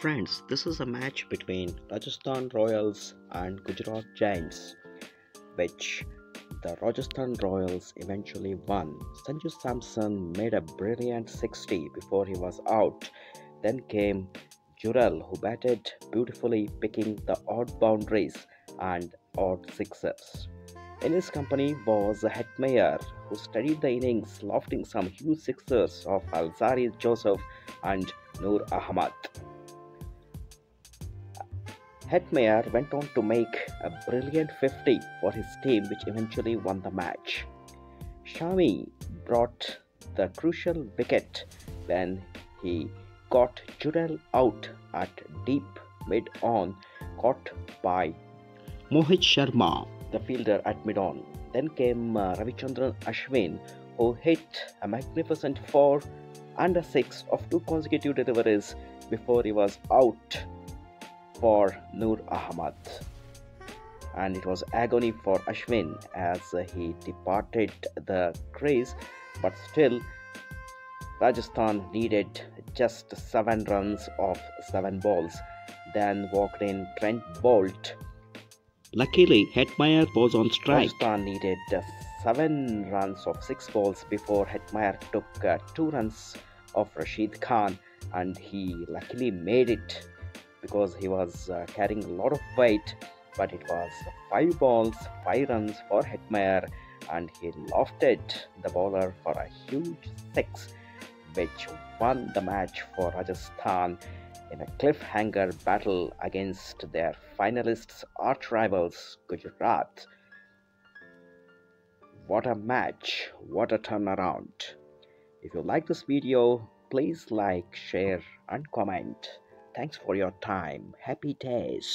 Friends, this is a match between Rajasthan Royals and Gujarat Giants, which the Rajasthan Royals eventually won. Sanju Samson made a brilliant 60 before he was out. Then came Jurel, who batted beautifully, picking the odd boundaries and odd sixes. In his company was Hetmyer, who studied the innings, lofting some huge sixers of Alzarri Joseph and Noor Ahmad. Hetmyer went on to make a brilliant 50 for his team, which eventually won the match. Shami brought the crucial wicket when he got Jurel out at deep mid on, caught by Mohit Sharma, the fielder at mid on. Then came uh, Ravichandran Ashwin, who hit a magnificent 4 and a 6 of two consecutive deliveries before he was out for Noor Ahmad. And it was agony for Ashwin as he departed the crease, but still, Rajasthan needed just 7 runs of 7 balls. Then walked in Trent Boult Luckily, Hetmyer was on strike. Rajasthan needed 7 runs of 6 balls before Hetmyer took uh, 2 runs of Rashid Khan and he luckily made it because he was uh, carrying a lot of weight but it was 5 balls 5 runs for Hetmyer and he lofted the bowler for a huge 6 which won the match for Rajasthan in a cliffhanger battle against their finalists arch rivals Gujarat. What a match, what a turnaround. If you like this video, please like, share and comment. Thanks for your time. Happy days.